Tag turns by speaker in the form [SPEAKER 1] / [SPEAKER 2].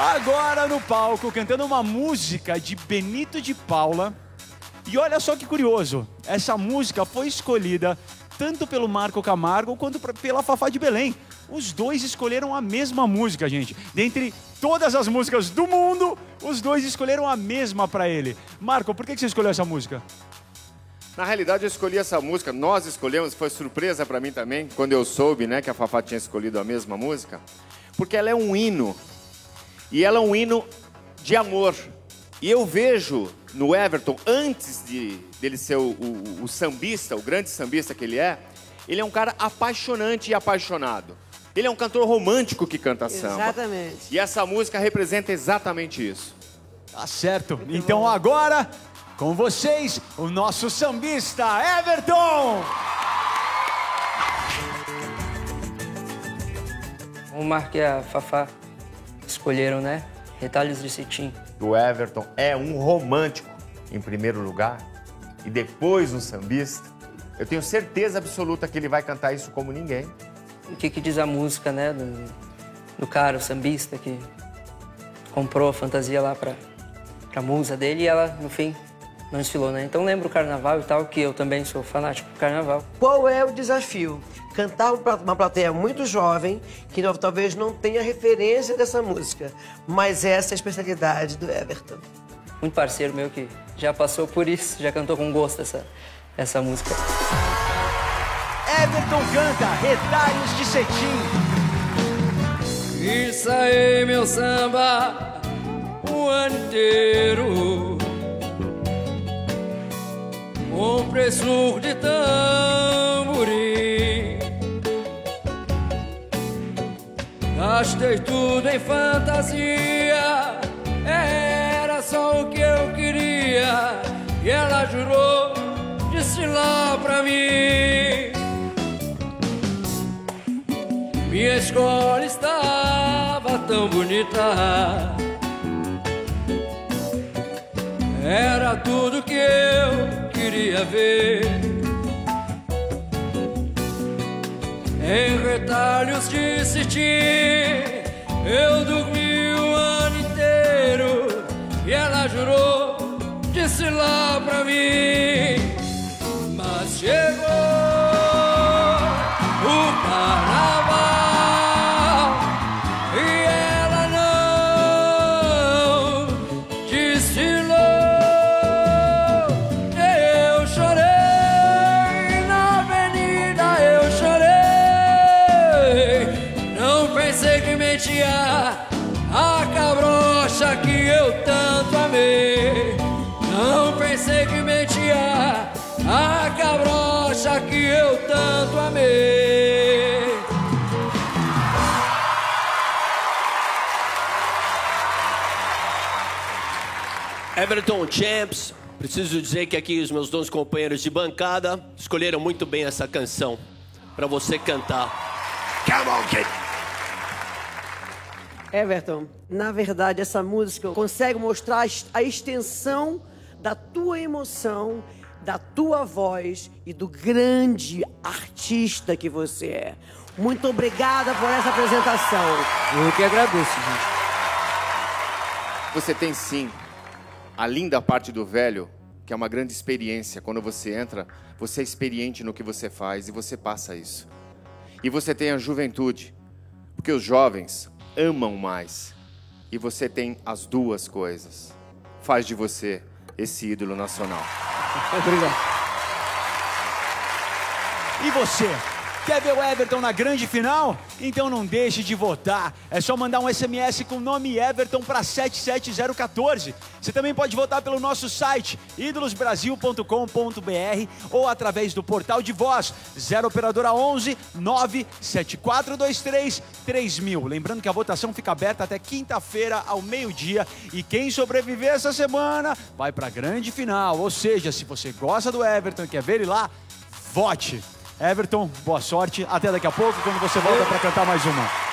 [SPEAKER 1] Agora no palco, cantando uma música de Benito de Paula. E olha só que curioso, essa música foi escolhida tanto pelo Marco Camargo quanto pela Fafá de Belém. Os dois escolheram a mesma música, gente. Dentre todas as músicas do mundo, os dois escolheram a mesma para ele. Marco, por que você escolheu essa música?
[SPEAKER 2] Na realidade, eu escolhi essa música, nós escolhemos, foi surpresa para mim também, quando eu soube né, que a Fafá tinha escolhido a mesma música, porque ela é um hino e ela é um hino de amor. E eu vejo no Everton, antes de dele ser o, o, o sambista, o grande sambista que ele é, ele é um cara apaixonante e apaixonado. Ele é um cantor romântico que canta samba.
[SPEAKER 3] Exatamente.
[SPEAKER 2] E essa música representa exatamente isso.
[SPEAKER 1] Tá certo. Muito então bom. agora, com vocês, o nosso sambista Everton.
[SPEAKER 4] O Marco e a Fafá escolheram, né? Retalhos de cetim.
[SPEAKER 2] O Everton é um romântico, em primeiro lugar, e depois um sambista. Eu tenho certeza absoluta que ele vai cantar isso como ninguém.
[SPEAKER 4] O que, que diz a música, né? Do, do cara, o sambista, que comprou a fantasia lá pra, pra musa dele e ela, no fim, não desfilou, né? Então lembro o carnaval e tal, que eu também sou fanático do carnaval.
[SPEAKER 3] Qual é o desafio? Cantar uma plateia muito jovem, que não, talvez não tenha referência dessa música, mas essa é a especialidade do Everton.
[SPEAKER 4] Muito parceiro meu que já passou por isso, já cantou com gosto essa, essa música.
[SPEAKER 1] Everton canta Retalhos de Cetim.
[SPEAKER 5] Isso aí, meu samba, o ano inteiro com preço de tamborim. Gastei tudo em fantasia, era só o que eu queria. E ela jurou, disse lá pra mim. Minha escola estava tão bonita. Era tudo que eu queria ver. Em retalhos de cetim, eu dormi o ano inteiro e ela jurou, disse lá pra mim. Mas chegou.
[SPEAKER 6] Everton Champs, preciso dizer que aqui os meus dois companheiros de bancada escolheram muito bem essa canção para você cantar. Come on, kid!
[SPEAKER 3] Everton, na verdade, essa música consegue mostrar a extensão da tua emoção, da tua voz e do grande artista que você é. Muito obrigada por essa apresentação.
[SPEAKER 4] Eu que agradeço, gente.
[SPEAKER 2] Você tem sim a linda parte do velho, que é uma grande experiência. Quando você entra, você é experiente no que você faz e você passa isso. E você tem a juventude, porque os jovens amam mais. E você tem as duas coisas. Faz de você esse ídolo nacional.
[SPEAKER 1] Obrigado. E você? Quer ver o Everton na grande final? Então não deixe de votar. É só mandar um SMS com o nome Everton para 77014. Você também pode votar pelo nosso site idolosbrasil.com.br ou através do portal de voz 0 operadora 11 97423 3000. Lembrando que a votação fica aberta até quinta-feira ao meio-dia e quem sobreviver essa semana vai para a grande final. Ou seja, se você gosta do Everton e quer ver ele lá, vote. Everton, boa sorte. Até daqui a pouco, quando você volta para cantar mais uma.